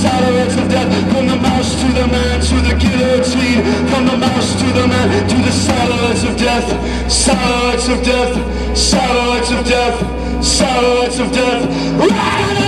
satellites of death. From the mouse to the man, to the guillotine. From the mouse to the man, to the satellites of death. Satellites of death. Satellites of death. Satellites of death. Right